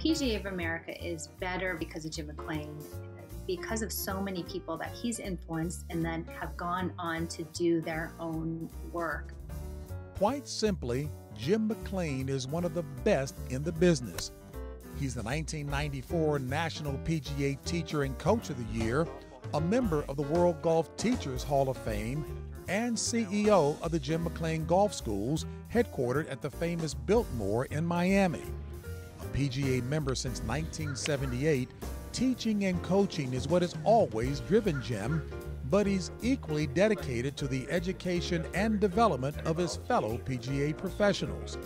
PGA of America is better because of Jim McLean, because of so many people that he's influenced and then have gone on to do their own work. Quite simply, Jim McLean is one of the best in the business. He's the 1994 National PGA Teacher and Coach of the Year, a member of the World Golf Teachers Hall of Fame, and CEO of the Jim McLean Golf Schools, headquartered at the famous Biltmore in Miami. PGA member since 1978, teaching and coaching is what has always driven Jim, but he's equally dedicated to the education and development of his fellow PGA professionals.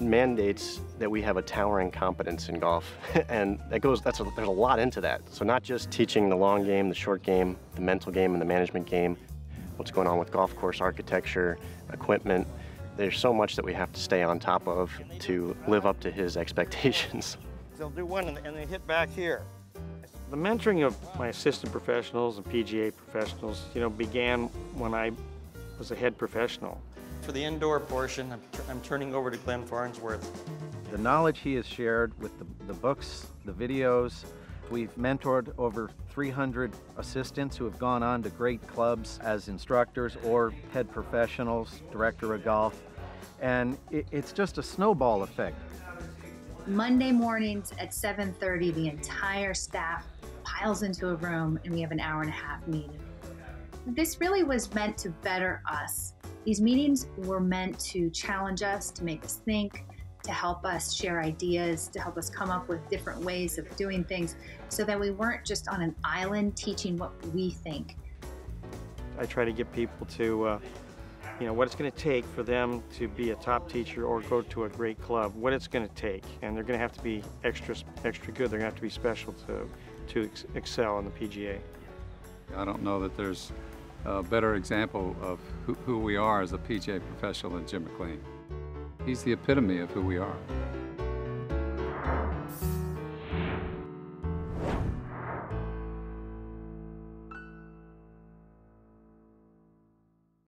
Mandates that we have a towering competence in golf, and that goes. That's a, there's a lot into that. So not just teaching the long game, the short game, the mental game, and the management game. What's going on with golf course architecture, equipment. There's so much that we have to stay on top of to live up to his expectations. They'll do one and they hit back here. The mentoring of my assistant professionals and PGA professionals, you know, began when I was a head professional. For the indoor portion, I'm, I'm turning over to Glenn Farnsworth. The knowledge he has shared with the, the books, the videos, we've mentored over 300 assistants who have gone on to great clubs as instructors or head professionals, director of golf, and it, it's just a snowball effect. Monday mornings at 7:30, the entire staff piles into a room and we have an hour and a half meeting. This really was meant to better us. These meetings were meant to challenge us, to make us think, to help us share ideas, to help us come up with different ways of doing things so that we weren't just on an island teaching what we think. I try to get people to, uh, you know, what it's going to take for them to be a top teacher or go to a great club, what it's going to take. And they're going to have to be extra, extra good. They're going to have to be special to to ex excel in the PGA. I don't know that there's a better example of who, who we are as a PGA professional than Jim McLean. He's the epitome of who we are.